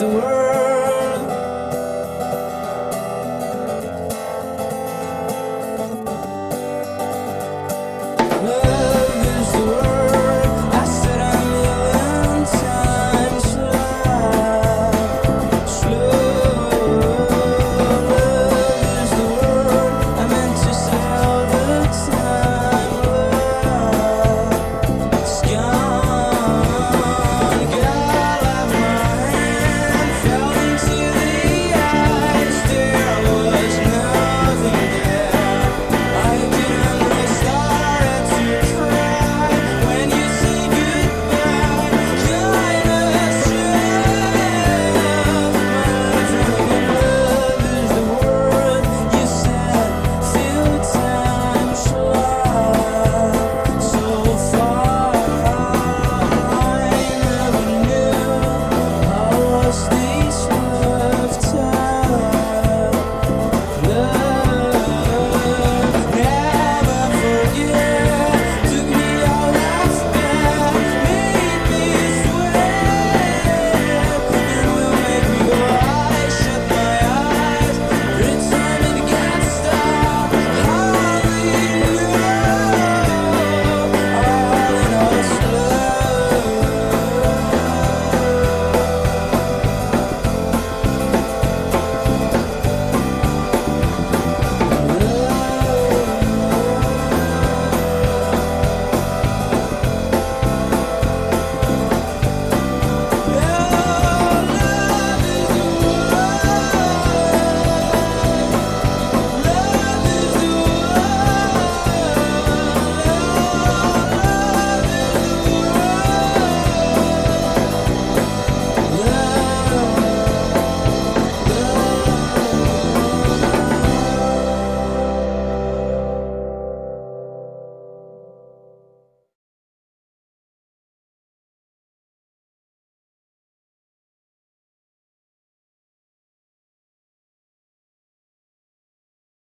the world.